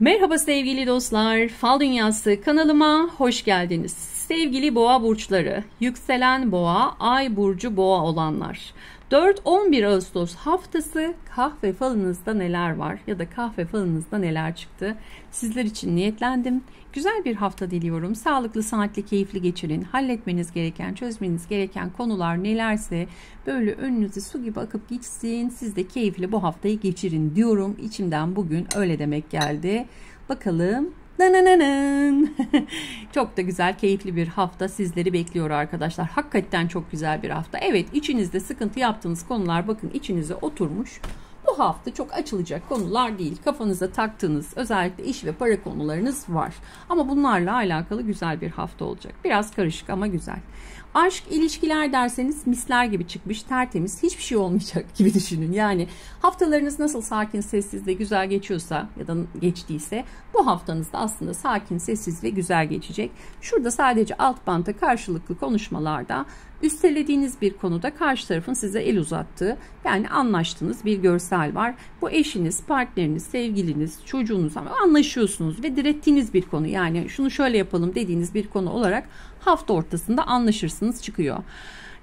Merhaba sevgili dostlar. Fal Dünyası kanalıma hoş geldiniz. Sevgili boğa burçları, yükselen boğa, ay burcu boğa olanlar. 4-11 Ağustos haftası kahve falınızda neler var ya da kahve falınızda neler çıktı? Sizler için niyetlendim. Güzel bir hafta diliyorum. Sağlıklı, saatli, keyifli geçirin. Halletmeniz gereken, çözmeniz gereken konular nelerse böyle önünüze su gibi akıp gitsin. Siz de keyifli bu haftayı geçirin diyorum. İçimden bugün öyle demek geldi. Bakalım. çok da güzel, keyifli bir hafta sizleri bekliyor arkadaşlar. Hakikaten çok güzel bir hafta. Evet, içinizde sıkıntı yaptığınız konular bakın içinize oturmuş. Bu hafta çok açılacak konular değil. Kafanıza taktığınız özellikle iş ve para konularınız var. Ama bunlarla alakalı güzel bir hafta olacak. Biraz karışık ama güzel. Aşk, ilişkiler derseniz misler gibi çıkmış, tertemiz, hiçbir şey olmayacak gibi düşünün. Yani haftalarınız nasıl sakin, sessiz ve güzel geçiyorsa ya da geçtiyse bu haftanız da aslında sakin, sessiz ve güzel geçecek. Şurada sadece alt banta karşılıklı konuşmalarda üstelediğiniz bir konuda karşı tarafın size el uzattığı yani anlaştığınız bir görsel var. Bu eşiniz, partneriniz, sevgiliniz, çocuğunuz ama anlaşıyorsunuz ve direttiğiniz bir konu yani şunu şöyle yapalım dediğiniz bir konu olarak hafta ortasında anlaşırsınız çıkıyor.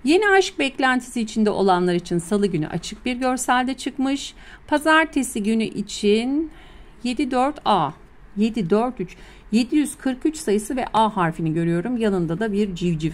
Yeni aşk beklentisi içinde olanlar için salı günü açık bir görselde çıkmış. Pazartesi günü için 74A 743 743 sayısı ve A harfini görüyorum. Yanında da bir civciv.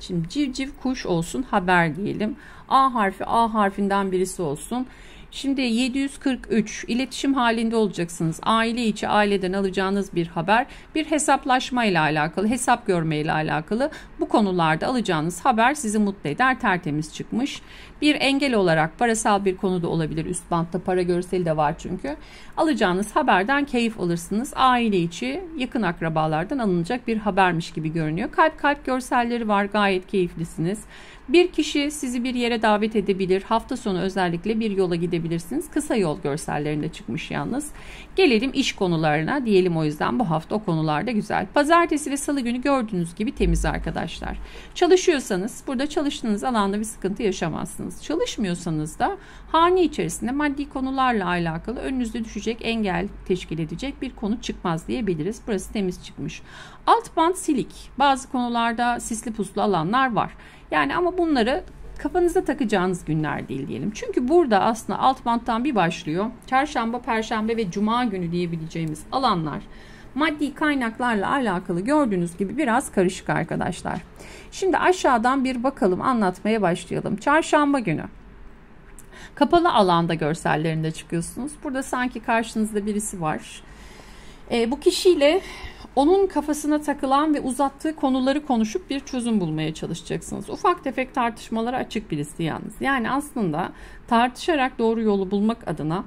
Şimdi civciv kuş olsun haber diyelim. A harfi A harfinden birisi olsun. Şimdi 743 iletişim halinde olacaksınız. Aile içi aileden alacağınız bir haber, bir hesaplaşma ile alakalı, hesap görme ile alakalı bu konularda alacağınız haber sizi mutlu eder. Tertemiz çıkmış. Bir engel olarak parasal bir konu da olabilir. Üst bantta para görseli de var çünkü. Alacağınız haberden keyif alırsınız. Aile içi yakın akrabalardan alınacak bir habermiş gibi görünüyor. Kalp kalp görselleri var. Gayet keyiflisiniz. Bir kişi sizi bir yere davet edebilir. Hafta sonu özellikle bir yola gidebilirsiniz. Kısa yol görsellerinde çıkmış yalnız. Gelelim iş konularına. Diyelim o yüzden bu hafta o konularda güzel. Pazartesi ve salı günü gördüğünüz gibi temiz arkadaşlar. Çalışıyorsanız burada çalıştığınız alanda bir sıkıntı yaşamazsınız. Çalışmıyorsanız da hane içerisinde maddi konularla alakalı önünüzde düşecek engel teşkil edecek bir konu çıkmaz diyebiliriz. Burası temiz çıkmış. Alt band silik. Bazı konularda sisli puslu alanlar var. Yani ama bunları kafanıza takacağınız günler değil diyelim. Çünkü burada aslında alt banttan bir başlıyor. Çarşamba, perşembe ve cuma günü diyebileceğimiz alanlar maddi kaynaklarla alakalı gördüğünüz gibi biraz karışık arkadaşlar. Şimdi aşağıdan bir bakalım anlatmaya başlayalım. Çarşamba günü kapalı alanda görsellerinde çıkıyorsunuz. Burada sanki karşınızda birisi var. E, bu kişiyle onun kafasına takılan ve uzattığı konuları konuşup bir çözüm bulmaya çalışacaksınız. Ufak tefek tartışmalara açık birisi yalnız. Yani aslında tartışarak doğru yolu bulmak adına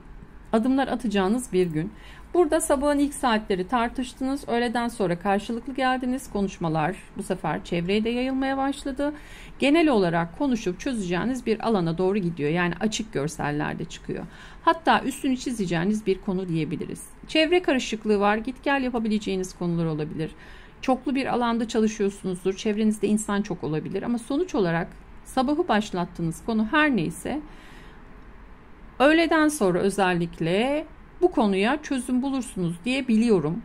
adımlar atacağınız bir gün. Burada sabahın ilk saatleri tartıştınız. Öğleden sonra karşılıklı geldiniz. Konuşmalar bu sefer çevreye de yayılmaya başladı. Genel olarak konuşup çözeceğiniz bir alana doğru gidiyor. Yani açık görsellerde çıkıyor. Hatta üstünü çizeceğiniz bir konu diyebiliriz. Çevre karışıklığı var. Git gel yapabileceğiniz konular olabilir. Çoklu bir alanda çalışıyorsunuzdur. Çevrenizde insan çok olabilir. Ama sonuç olarak sabahı başlattığınız konu her neyse öğleden sonra özellikle bu konuya çözüm bulursunuz diye biliyorum.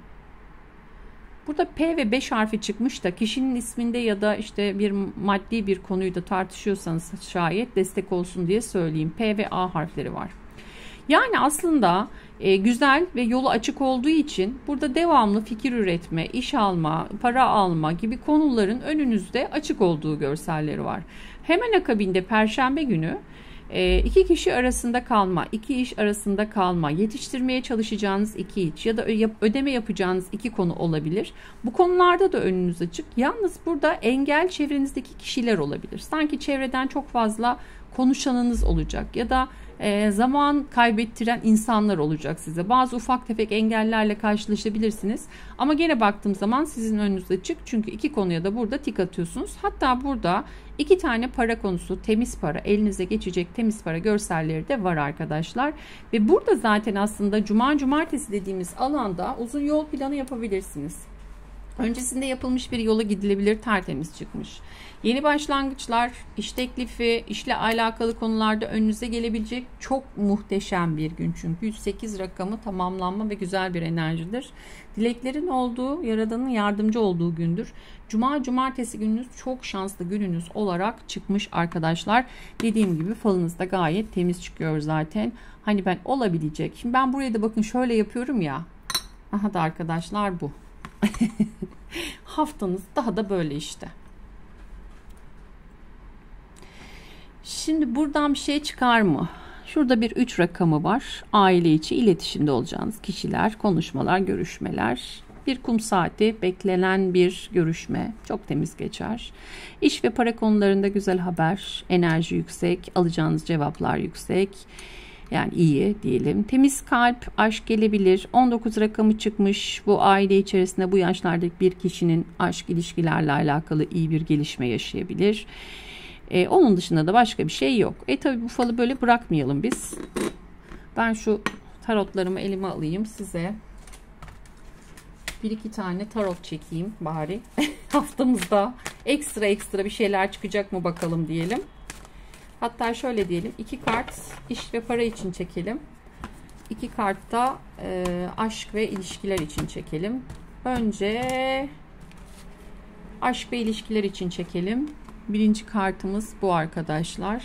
Burada P ve 5 harfi çıkmış da kişinin isminde ya da işte bir maddi bir konuyu da tartışıyorsanız şayet destek olsun diye söyleyeyim. P ve A harfleri var. Yani aslında e, güzel ve yolu açık olduğu için burada devamlı fikir üretme, iş alma, para alma gibi konuların önünüzde açık olduğu görselleri var. Hemen akabinde perşembe günü e, iki kişi arasında kalma, iki iş arasında kalma, yetiştirmeye çalışacağınız iki iş ya da ödeme yapacağınız iki konu olabilir. Bu konularda da önünüz açık. Yalnız burada engel çevrenizdeki kişiler olabilir. Sanki çevreden çok fazla konuşanınız olacak ya da e, zaman kaybettiren insanlar olacak size. Bazı ufak tefek engellerle karşılaşabilirsiniz. Ama gene baktığım zaman sizin önünüz açık. Çünkü iki konuya da burada tik atıyorsunuz. Hatta burada iki tane para konusu temiz para elinize geçecek temiz para görselleri de var arkadaşlar. Ve burada zaten aslında cuma cumartesi dediğimiz alanda uzun yol planı yapabilirsiniz. Öncesinde yapılmış bir yola gidilebilir tertemiz çıkmış. Yeni başlangıçlar, iş teklifi, işle alakalı konularda önünüze gelebilecek çok muhteşem bir gün çünkü 108 rakamı tamamlanma ve güzel bir enerjidir. Dileklerin olduğu, Yaradan'ın yardımcı olduğu gündür. Cuma, cumartesi gününüz çok şanslı gününüz olarak çıkmış arkadaşlar. Dediğim gibi falınız da gayet temiz çıkıyor zaten. Hani ben olabilecek. Şimdi ben buraya da bakın şöyle yapıyorum ya. Aha da arkadaşlar bu. Haftanız daha da böyle işte. Şimdi buradan bir şey çıkar mı? Şurada bir 3 rakamı var. Aile içi iletişimde olacağınız kişiler, konuşmalar, görüşmeler. Bir kum saati, beklenen bir görüşme. Çok temiz geçer. İş ve para konularında güzel haber, enerji yüksek, alacağınız cevaplar yüksek. Yani iyi diyelim. Temiz kalp, aşk gelebilir. 19 rakamı çıkmış. Bu aile içerisinde bu yaşlardaki bir kişinin aşk ilişkilerle alakalı iyi bir gelişme yaşayabilir. Ee, onun dışında da başka bir şey yok. E tabi bu falı böyle bırakmayalım biz. Ben şu tarotlarımı elime alayım size. Bir iki tane tarot çekeyim bari. Haftamızda ekstra ekstra bir şeyler çıkacak mı bakalım diyelim. Hatta şöyle diyelim. iki kart iş ve para için çekelim. İki kart da e, aşk ve ilişkiler için çekelim. Önce aşk ve ilişkiler için çekelim. Birinci kartımız bu arkadaşlar.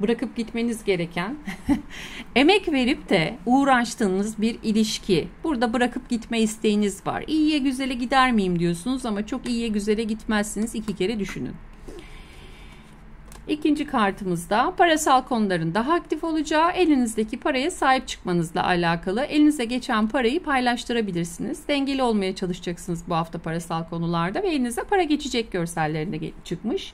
Bırakıp gitmeniz gereken, emek verip de uğraştığınız bir ilişki. Burada bırakıp gitme isteğiniz var. İyiye güzele gider miyim diyorsunuz ama çok iyiye güzele gitmezsiniz. iki kere düşünün. İkinci kartımızda parasal konuların daha aktif olacağı, elinizdeki paraya sahip çıkmanızla alakalı. Elinize geçen parayı paylaştırabilirsiniz. Dengeli olmaya çalışacaksınız bu hafta parasal konularda ve elinize para geçecek görsellerinde çıkmış.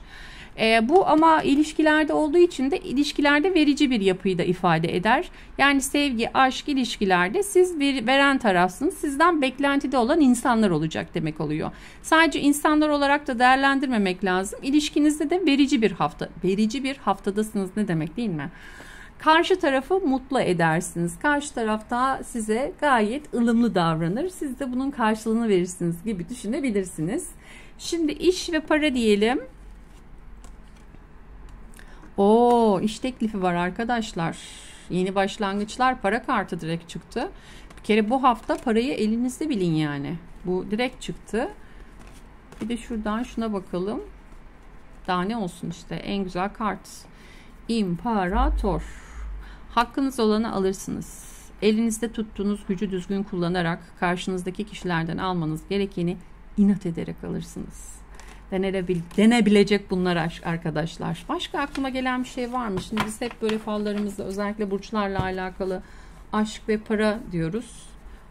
E, bu ama ilişkilerde olduğu için de ilişkilerde verici bir yapıyı da ifade eder. Yani sevgi, aşk ilişkilerde siz bir veren tarafsınız. Sizden beklentide olan insanlar olacak demek oluyor. Sadece insanlar olarak da değerlendirmemek lazım. İlişkinizde de verici bir hafta, verici bir haftadasınız ne demek değil mi? Karşı tarafı mutlu edersiniz. Karşı tarafta size gayet ılımlı davranır. Siz de bunun karşılığını verirsiniz gibi düşünebilirsiniz. Şimdi iş ve para diyelim. O iş teklifi var arkadaşlar. Yeni başlangıçlar para kartı direkt çıktı. Bir kere bu hafta parayı elinizde bilin yani. Bu direkt çıktı. Bir de şuradan şuna bakalım. Daha ne olsun işte en güzel kart. İmparator. Hakkınız olanı alırsınız. Elinizde tuttuğunuz gücü düzgün kullanarak karşınızdaki kişilerden almanız gerekeni inat ederek alırsınız denebilecek bunlar arkadaşlar. Başka aklıma gelen bir şey var mı? Şimdi biz hep böyle fallarımızda özellikle burçlarla alakalı aşk ve para diyoruz.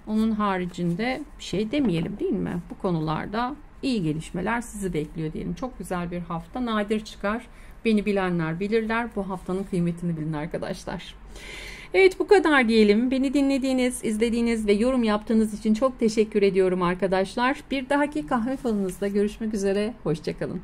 Onun haricinde bir şey demeyelim değil mi? Bu konularda iyi gelişmeler sizi bekliyor diyelim. Çok güzel bir hafta. Nadir çıkar. Beni bilenler bilirler. Bu haftanın kıymetini bilin arkadaşlar. Evet bu kadar diyelim. Beni dinlediğiniz, izlediğiniz ve yorum yaptığınız için çok teşekkür ediyorum arkadaşlar. Bir dahaki kahve falınızda görüşmek üzere. Hoşçakalın.